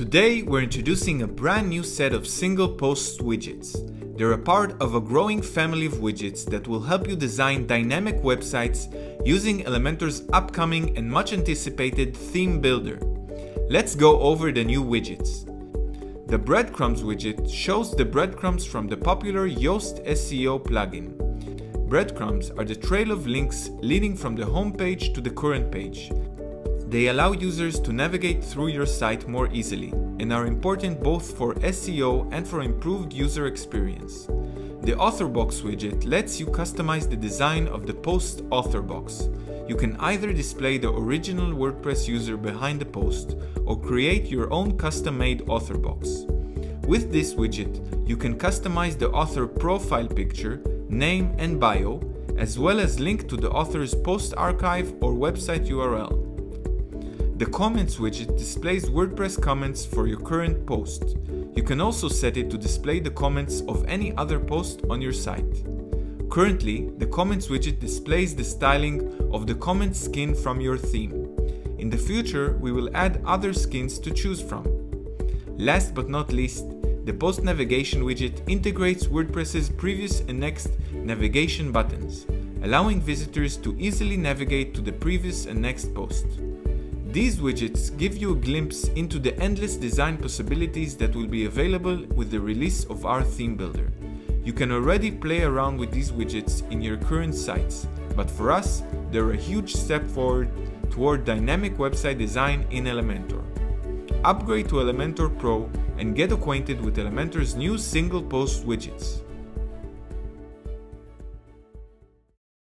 Today, we're introducing a brand new set of single post widgets. They're a part of a growing family of widgets that will help you design dynamic websites using Elementor's upcoming and much anticipated theme builder. Let's go over the new widgets. The breadcrumbs widget shows the breadcrumbs from the popular Yoast SEO plugin. Breadcrumbs are the trail of links leading from the home page to the current page. They allow users to navigate through your site more easily and are important both for SEO and for improved user experience. The Author Box widget lets you customize the design of the post author box. You can either display the original WordPress user behind the post or create your own custom made author box. With this widget, you can customize the author profile picture, name, and bio, as well as link to the author's post archive or website URL. The Comments widget displays WordPress comments for your current post. You can also set it to display the comments of any other post on your site. Currently, the Comments widget displays the styling of the comment skin from your theme. In the future, we will add other skins to choose from. Last but not least, the Post Navigation widget integrates WordPress's previous and next navigation buttons, allowing visitors to easily navigate to the previous and next post. These widgets give you a glimpse into the endless design possibilities that will be available with the release of our theme builder. You can already play around with these widgets in your current sites, but for us, they're a huge step forward toward dynamic website design in Elementor. Upgrade to Elementor Pro and get acquainted with Elementor's new single post widgets.